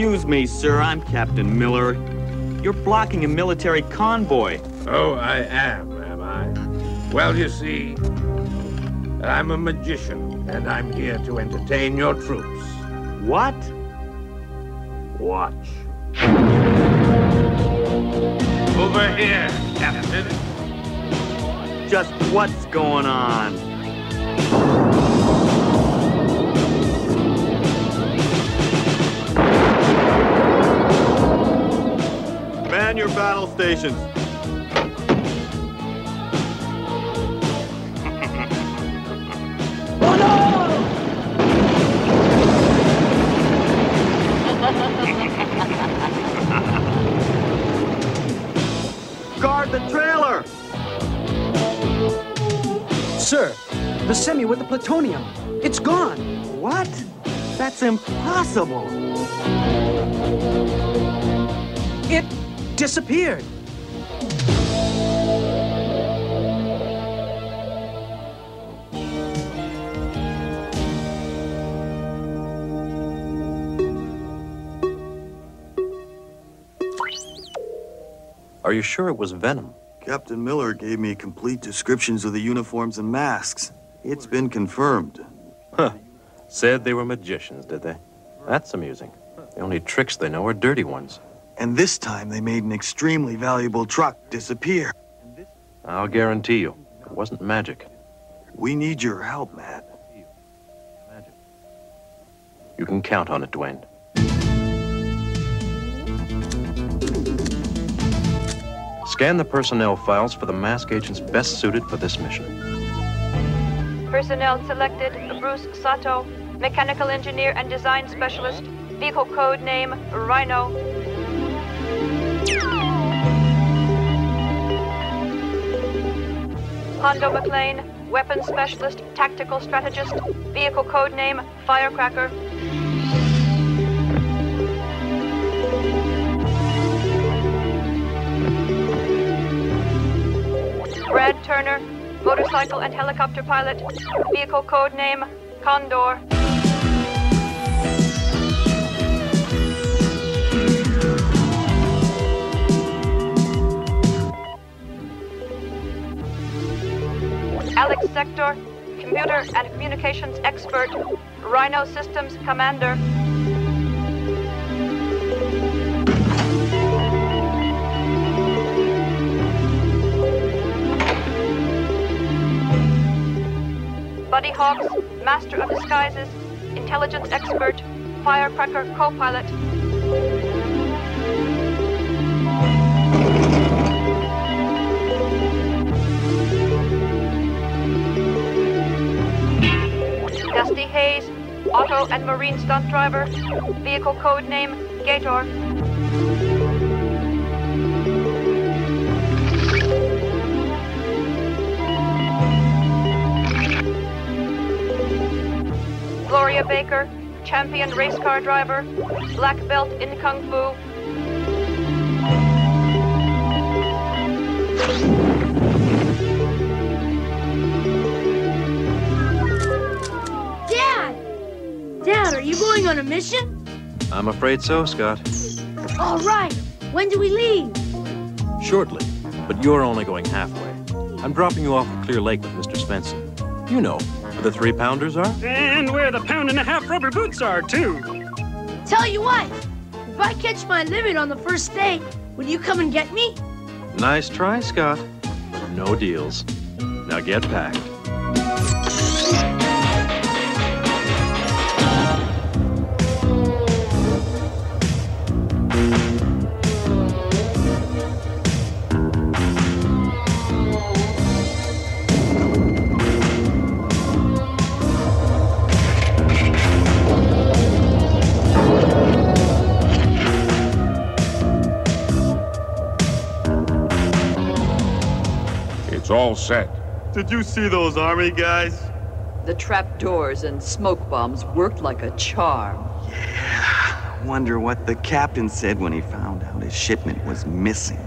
Excuse me, sir. I'm Captain Miller. You're blocking a military convoy. Oh, I am, am I? Well, you see, I'm a magician, and I'm here to entertain your troops. What? Watch. Over here, Captain. Just what's going on? Man your battle stations. Guard the trailer! Sir, the semi with the plutonium. It's gone. What? That's impossible. It disappeared. Are you sure it was venom? Captain Miller gave me complete descriptions of the uniforms and masks. It's been confirmed. Huh. Said they were magicians, did they? That's amusing. The only tricks they know are dirty ones. And this time they made an extremely valuable truck disappear. I'll guarantee you, it wasn't magic. We need your help, Matt. You can count on it, Dwayne. Scan the personnel files for the mask agents best suited for this mission. Personnel selected Bruce Sato, mechanical engineer and design specialist, vehicle code name Rhino. Hondo MacLean, weapons specialist, tactical strategist, vehicle code name Firecracker. Brad Turner, motorcycle and helicopter pilot, vehicle code name Condor. Alex Sector, computer and communications expert, Rhino Systems commander. Buddy Hawks, master of disguises, intelligence expert, firecracker co-pilot. Hayes, auto and marine stunt driver, vehicle code name Gator. Gloria Baker, champion race car driver, black belt in Kung Fu. You going on a mission? I'm afraid so, Scott. All right. When do we leave? Shortly, but you're only going halfway. I'm dropping you off at Clear Lake with Mr. Svensson. You know where the three pounders are? And where the pound and a half rubber boots are, too. Tell you what, if I catch my limit on the first day, will you come and get me? Nice try, Scott. No deals. Now get packed. All set. Did you see those army guys? The trap doors and smoke bombs worked like a charm. Yeah. Wonder what the captain said when he found out his shipment was missing.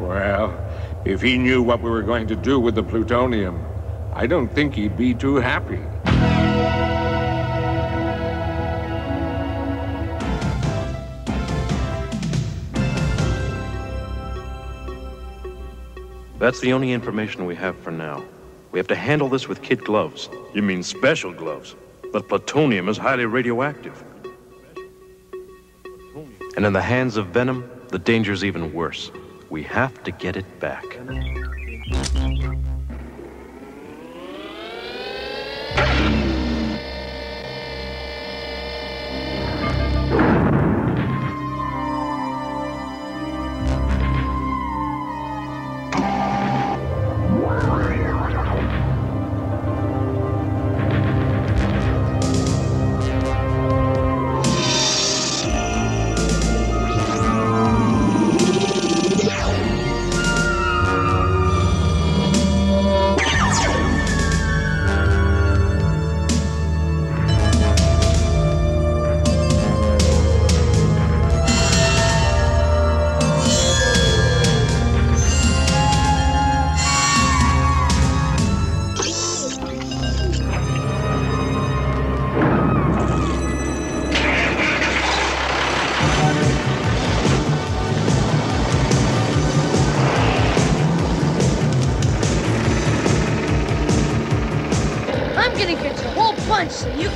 Well, If he knew what we were going to do with the plutonium, I don't think he'd be too happy. That's the only information we have for now. We have to handle this with kid gloves. You mean special gloves? But plutonium is highly radioactive. And in the hands of Venom, the danger's even worse. We have to get it back.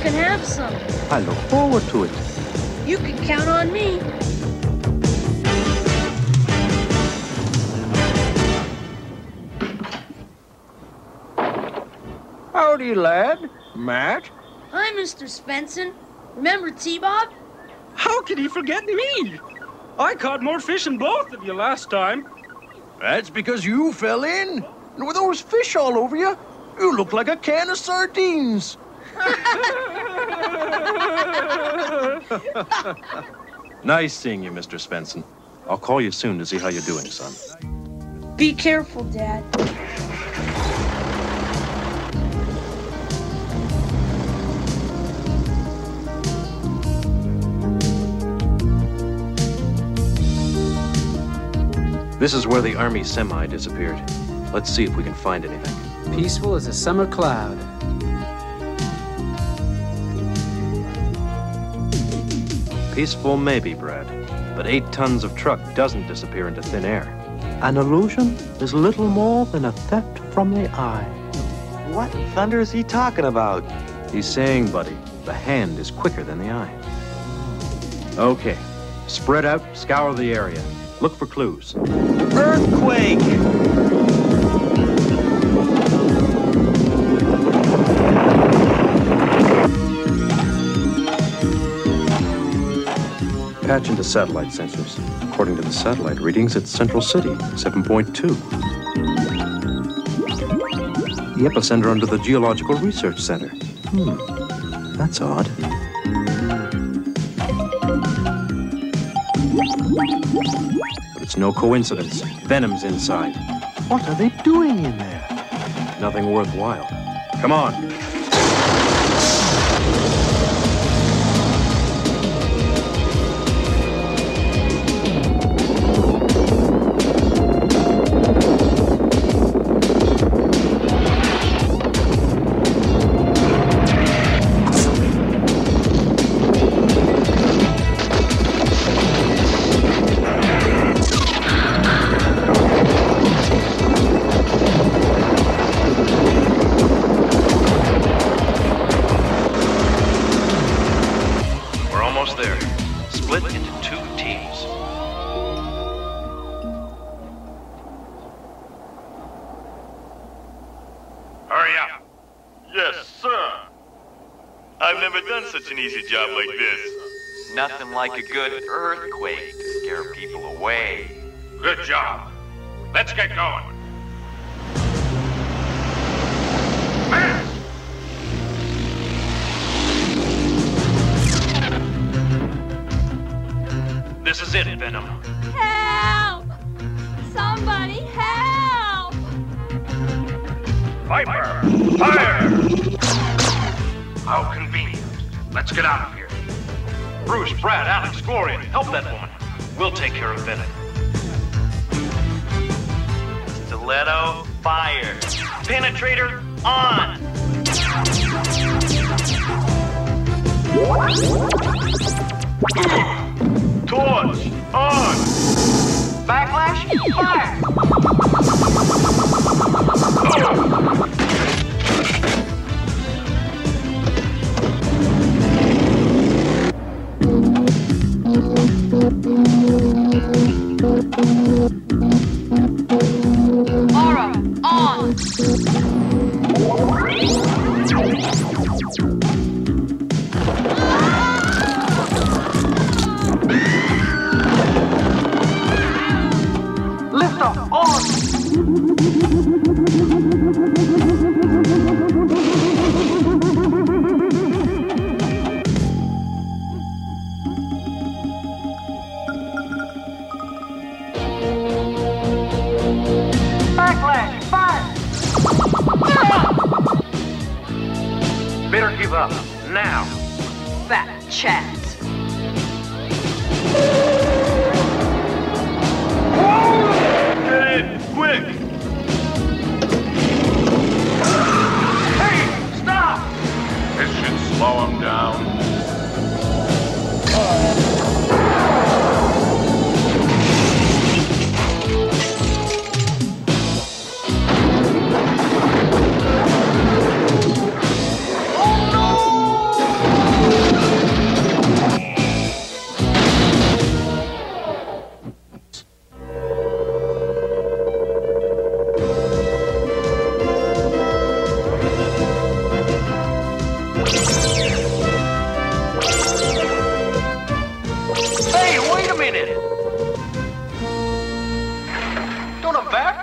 Can have some. I look forward to it. You can count on me. Howdy, lad. Matt? Hi, Mr. Svensson. Remember T-Bob? How could he forget me? I caught more fish than both of you last time. That's because you fell in. And with those fish all over you, you look like a can of sardines. Nice seeing you, Mr. Svensson. I'll call you soon to see how you're doing, son. Be careful, Dad. This is where the Army semi disappeared. Let's see if we can find anything. Peaceful as a summer cloud. Peaceful, maybe, Brad. But eight tons of truck doesn't disappear into thin air. An illusion is little more than a theft from the eye. What thunder is he talking about? He's saying, buddy, the hand is quicker than the eye. Okay. Spread out, scour the area. Look for clues. Earthquake! Patch into satellite sensors. According to the satellite readings, it's Central City, 7.2. The epicenter under the Geological Research Center. Hmm, that's odd. But it's no coincidence. Venom's inside. What are they doing in there? Nothing worthwhile. Come on. I've done such an easy job like this. Nothing like a good earthquake to scare people away. Good job. Let's get going. This is it, Venom. Help! Somebody help! Viper! Fire! How convenient. Let's get out of here. Bruce, Brad, Alex, Gloria, help that woman. We'll take care of Bennett. Stiletto, fire. Penetrator, on. Torch, on. Backlash, fire. Música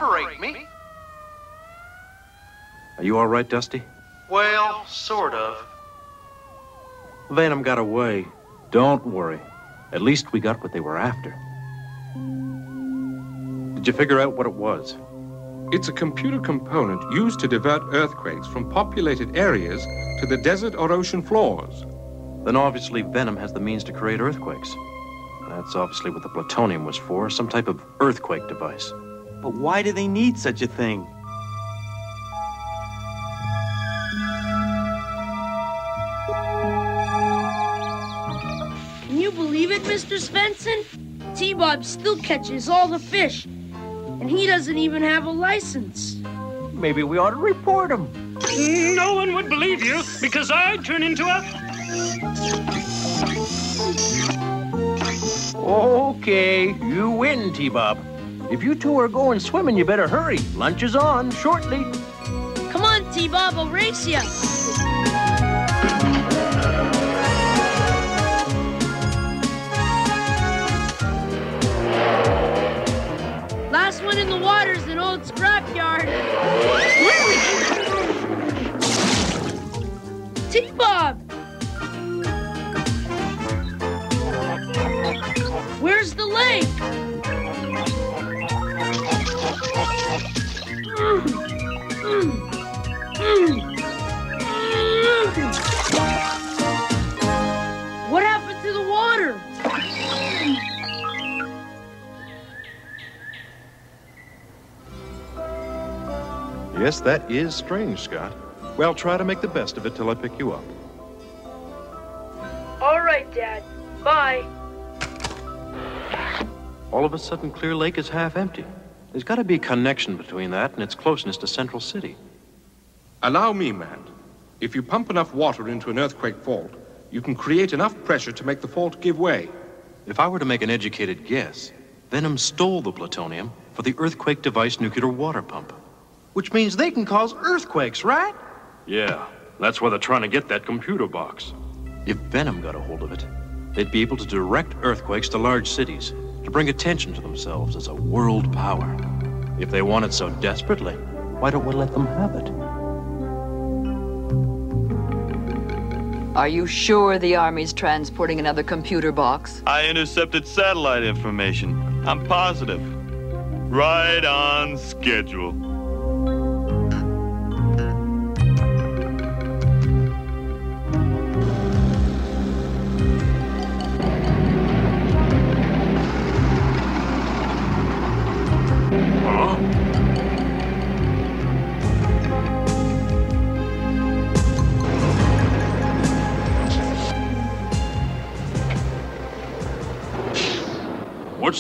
evaporate me. Are you all right, Dusty? Well, sort of. Venom got away. Don't worry. At least we got what they were after. Did you figure out what it was? It's a computer component used to divert earthquakes from populated areas to the desert or ocean floors. Then obviously Venom has the means to create earthquakes. That's obviously what the plutonium was for, some type of earthquake device. But why do they need such a thing? Can you believe it, Mr. Svensson? T-Bob still catches all the fish, and he doesn't even have a license. Maybe we ought to report him. No one would believe you because I'd turn into a. Okay, you win, T-Bob. If you two are going swimming, you better hurry. Lunch is on shortly. Come on, T-Bob, I'll race you. Last one in the water's an old scrapyard. T-Bob! Where's the lake? That is strange, Scott. Well, try to make the best of it till I pick you up. All right, Dad. Bye. All of a sudden, Clear Lake is half empty. There's got to be a connection between that and its closeness to Central City. Allow me, Matt. If you pump enough water into an earthquake fault, you can create enough pressure to make the fault give way. If I were to make an educated guess, Venom stole the plutonium for the earthquake device nuclear water pump. Which means they can cause earthquakes, right? Yeah, that's why they're trying to get that computer box. If Venom got a hold of it, they'd be able to direct earthquakes to large cities, to bring attention to themselves as a world power. If they want it so desperately, why don't we let them have it? Are you sure the Army's transporting another computer box? I intercepted satellite information. I'm positive. Right on schedule.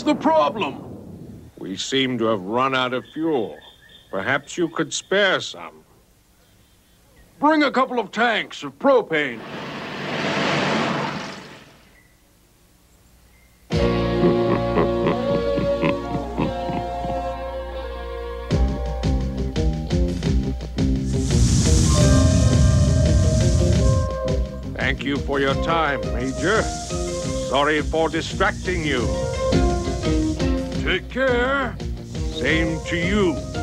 The problem? We seem to have run out of fuel. Perhaps you could spare some. Bring a couple of tanks of propane. Thank you for your time, Major. Sorry for distracting you. Take care. Same to you.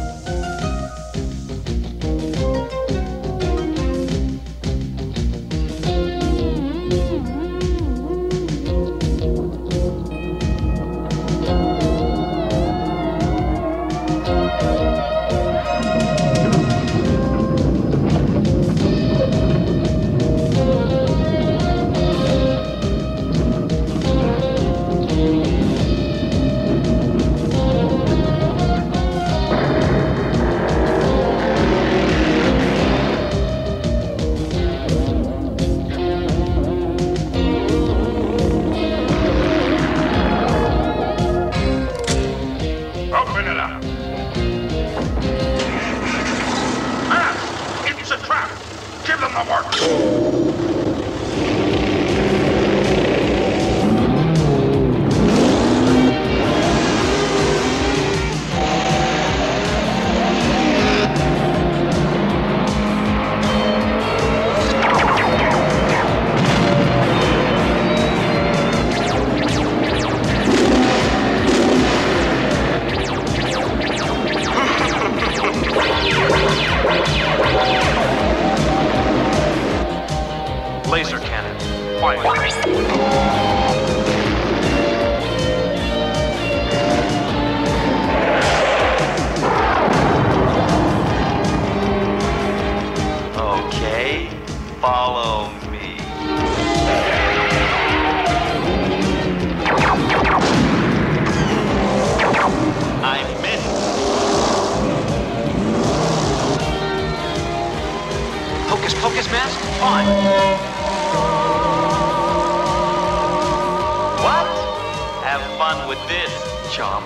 Hocus pocus mask on. What? Have fun with this, chump.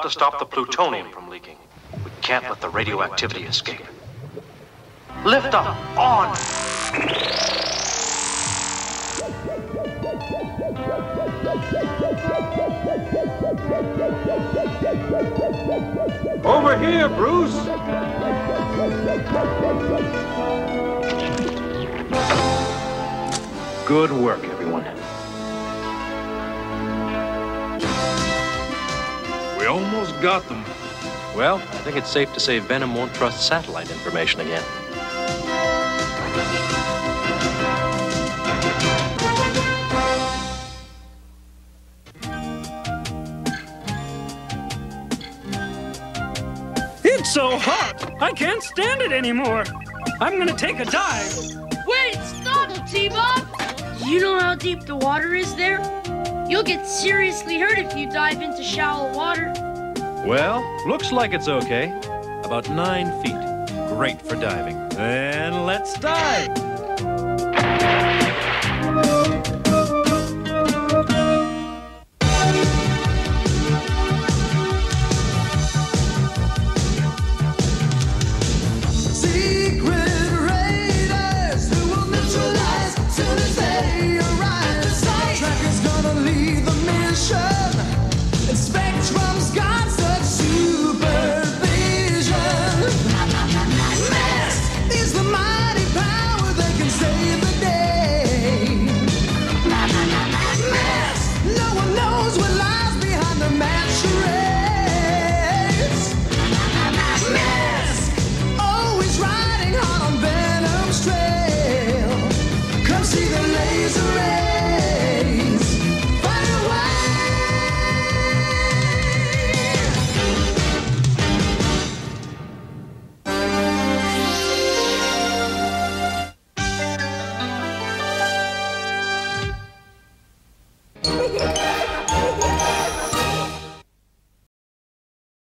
got to stop the plutonium from leaking. We can't let the radioactivity escape. Lift up. On. Over here, Bruce! Good work, almost got them. Well, I think it's safe to say Venom won't trust satellite information again. It's so hot! I can't stand it anymore! I'm gonna take a dive! Wait, stop, T-Bob! Do you know how deep the water is there? You'll get seriously hurt if you dive into shallow water. Well, looks like it's okay. About nine feet. Great for diving. Then let's dive.